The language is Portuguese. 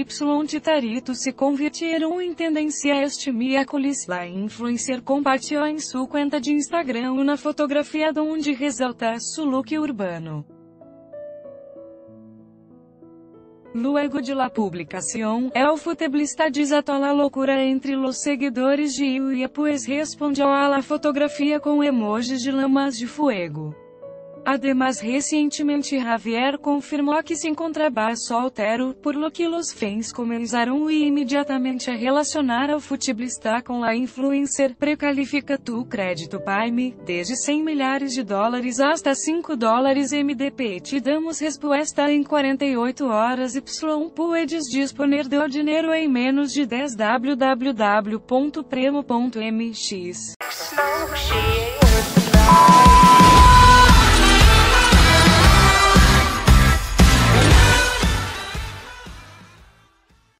y Titarito se convirtieron em tendência este miércoles. La influencer compartilhou em sua conta de Instagram uma fotografia onde ressalta seu look urbano. Luego de la publicación, el futebolista desató la loucura entre los seguidores de Yuya pues respondió a la fotografia com emojis de lamas de fuego. Además recientemente Javier confirmou que se encontraba soltero, por lo que los fans começaram imediatamente a relacionar ao futebolista com a influencer. Precalifica tu crédito Prime, desde 100 milhares de dólares hasta 5 dólares MDP. Te damos resposta em 48 horas y puedes disponer do dinheiro em menos de 10 www.premo.mx.